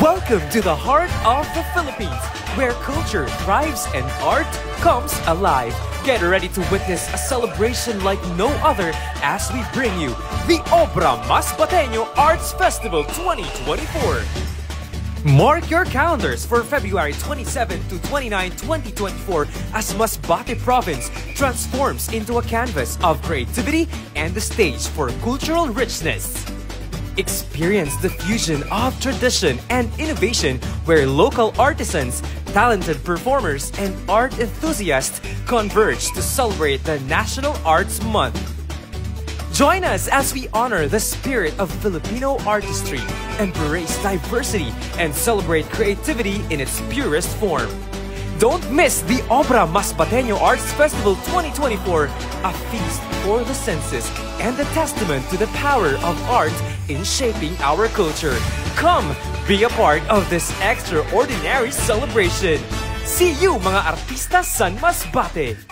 Welcome to the heart of the Philippines, where culture thrives and art comes alive. Get ready to witness a celebration like no other as we bring you the Obra Masbateño Arts Festival 2024. Mark your calendars for February 27 to 29, 2024 as Masbate Province transforms into a canvas of creativity and the stage for cultural richness. Experience the fusion of tradition and innovation where local artisans, talented performers, and art enthusiasts converge to celebrate the National Arts Month. Join us as we honor the spirit of Filipino artistry, embrace diversity, and celebrate creativity in its purest form. Don't miss the Obra Masbateño Arts Festival 2024, a feast for the senses and a testament to the power of art in shaping our culture. Come, be a part of this extraordinary celebration. See you mga artista San Masbate!